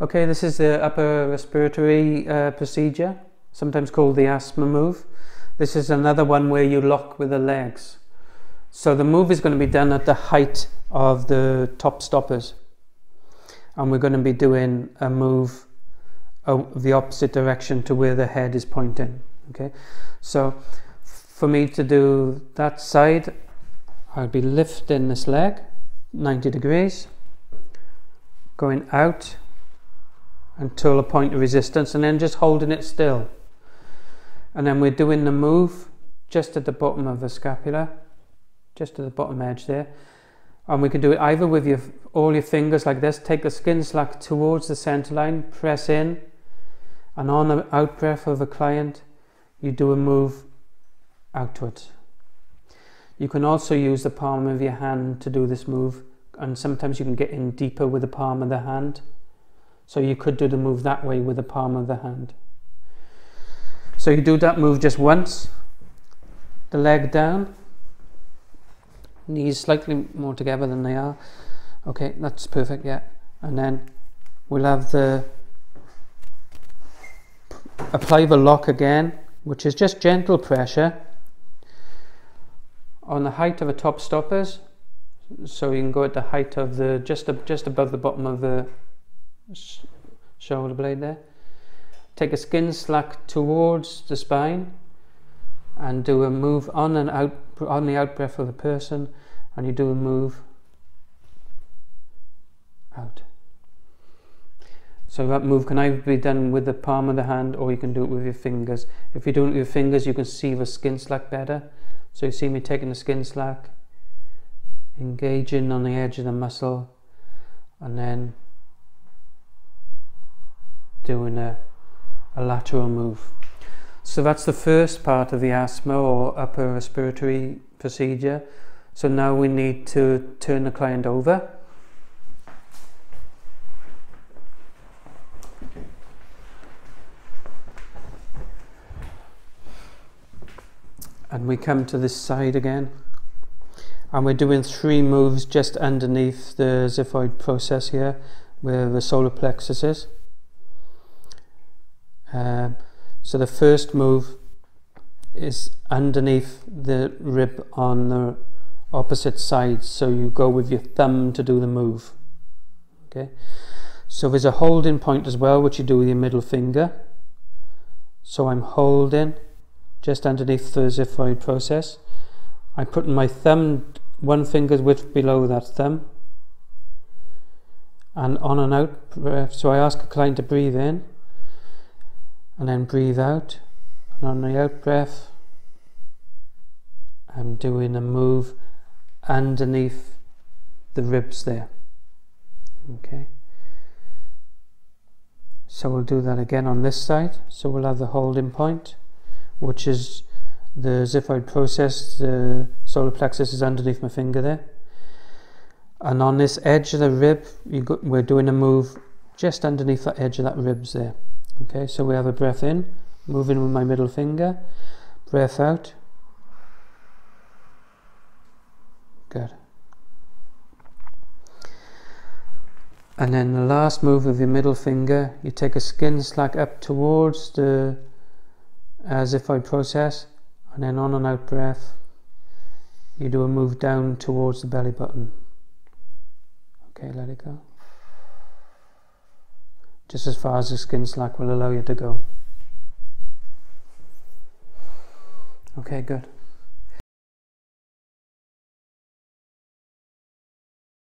Okay, this is the upper respiratory uh, procedure, sometimes called the asthma move. This is another one where you lock with the legs. So the move is going to be done at the height of the top stoppers. And we're going to be doing a move the opposite direction to where the head is pointing. Okay, so for me to do that side, I'll be lifting this leg 90 degrees, going out until a point of resistance, and then just holding it still. And then we're doing the move just at the bottom of the scapula just to the bottom edge there. And we can do it either with your all your fingers like this. Take the skin slack towards the center line, press in, and on the out breath of the client, you do a move outwards. You can also use the palm of your hand to do this move, and sometimes you can get in deeper with the palm of the hand. So you could do the move that way with the palm of the hand. So you do that move just once, the leg down, knees slightly more together than they are. Okay, that's perfect, yeah. And then we'll have the apply the lock again, which is just gentle pressure on the height of the top stoppers. So you can go at the height of the just just above the bottom of the shoulder blade there. Take a skin slack towards the spine and do a move on and out on the out breath of the person and you do a move out. So that move can either be done with the palm of the hand or you can do it with your fingers. If you do it with your fingers you can see the skin slack better. So you see me taking the skin slack engaging on the edge of the muscle and then doing a, a lateral move so that's the first part of the asthma or upper respiratory procedure. So now we need to turn the client over. And we come to this side again. And we're doing three moves just underneath the xiphoid process here, where the solar plexus is. Um, so the first move is underneath the rib on the opposite side. So you go with your thumb to do the move. Okay. So there's a holding point as well, which you do with your middle finger. So I'm holding just underneath the xiphoid process. I put my thumb one finger's width below that thumb. And on and out. So I ask a client to breathe in and then breathe out. And on the out breath I'm doing a move underneath the ribs there. Okay? So we'll do that again on this side. So we'll have the holding point which is the xiphoid process. The solar plexus is underneath my finger there. And on this edge of the rib got, we're doing a move just underneath that edge of that ribs there Okay, so we have a breath in, moving with my middle finger, breath out. Good. And then the last move of your middle finger, you take a skin slack up towards the xiphoid process, and then on and out breath, you do a move down towards the belly button. Okay, let it go just as far as the skin slack will allow you to go. Okay, good.